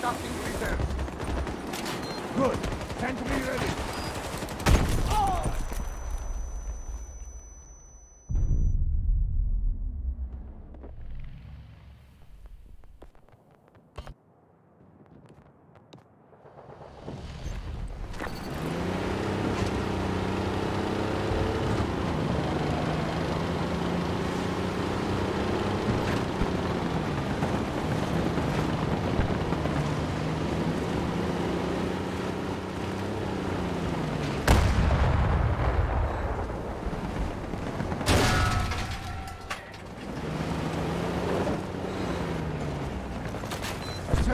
Conducting reserve. Good. Sentry ready.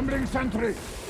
Assembling sentry.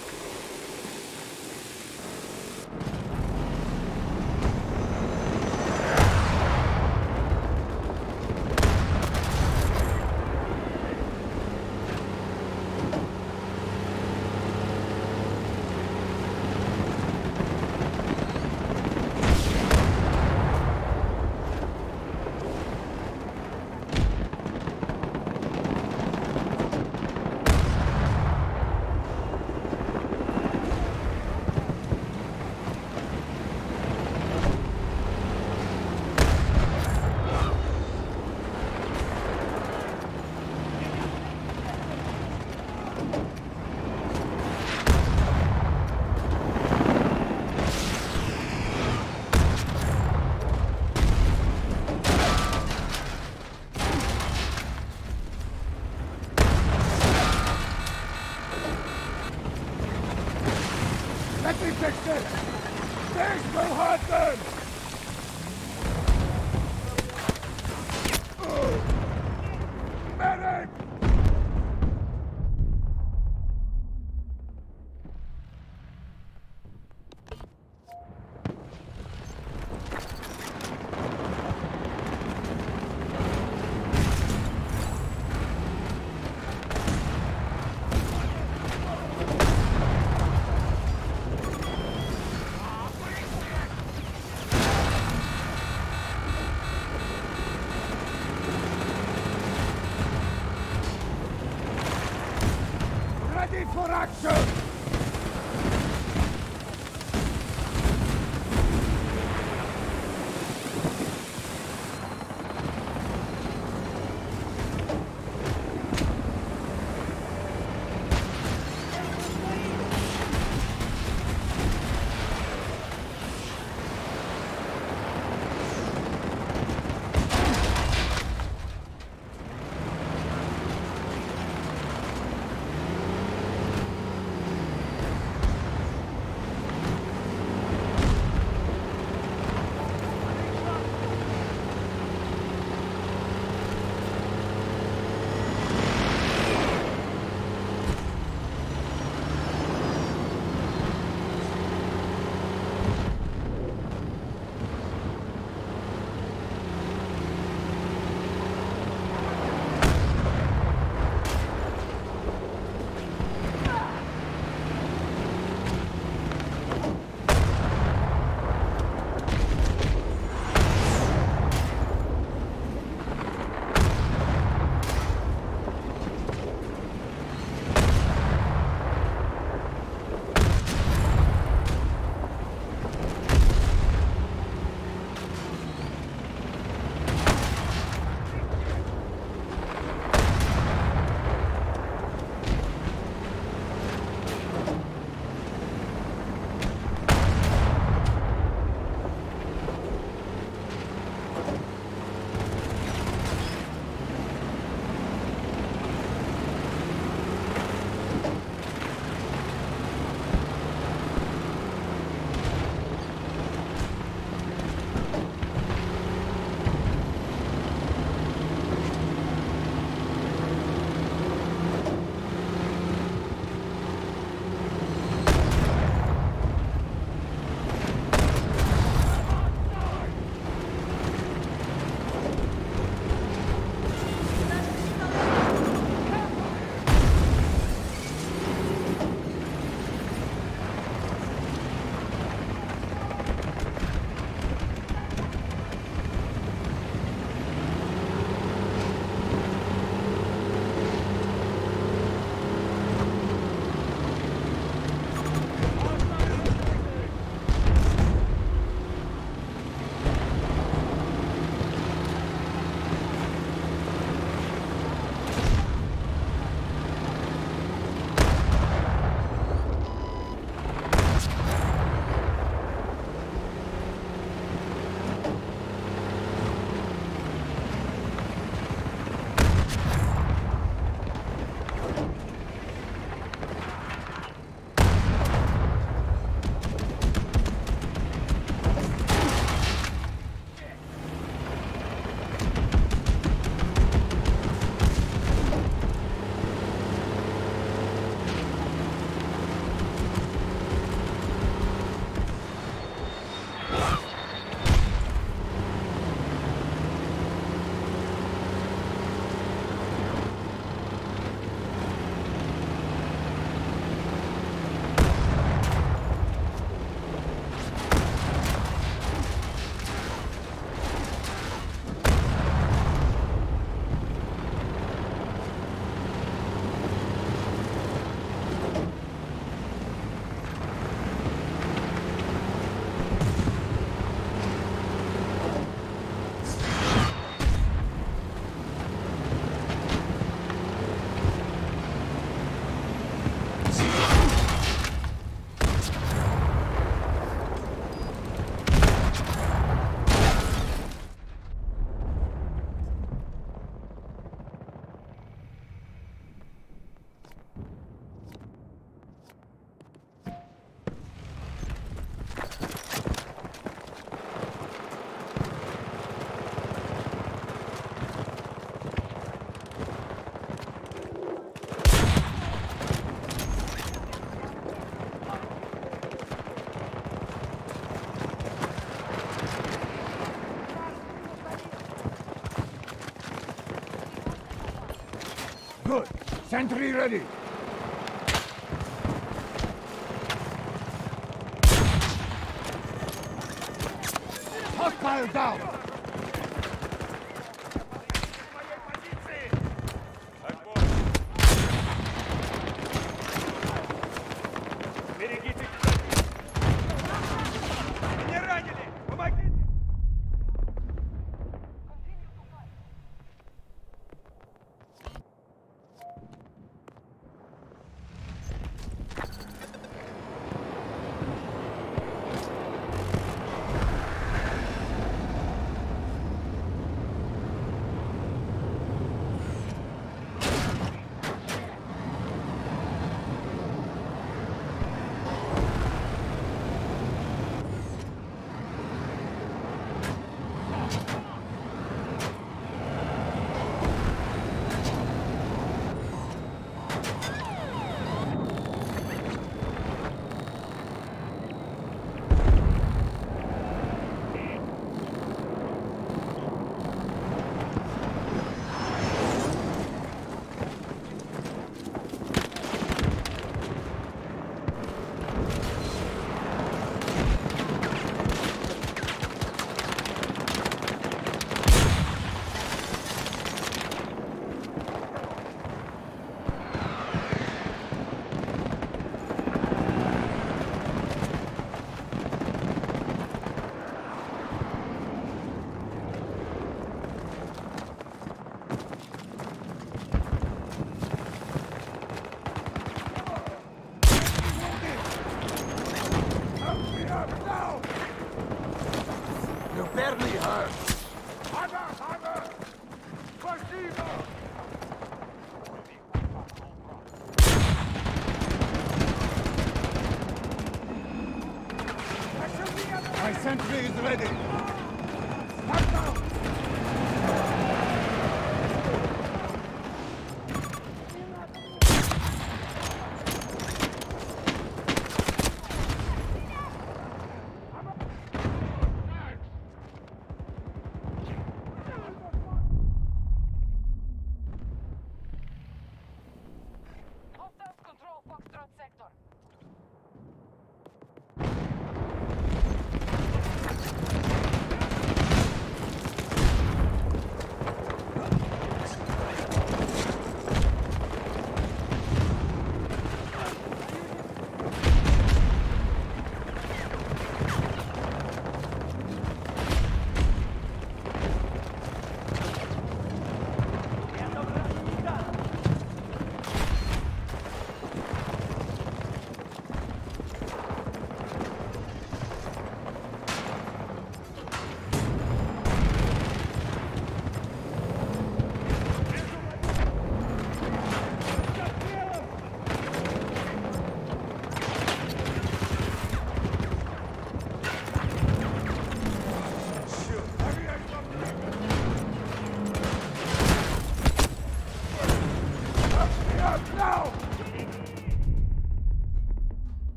Let me fix this. This will hurt them. For action! Sentry ready. Hostile down.